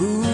Ooh.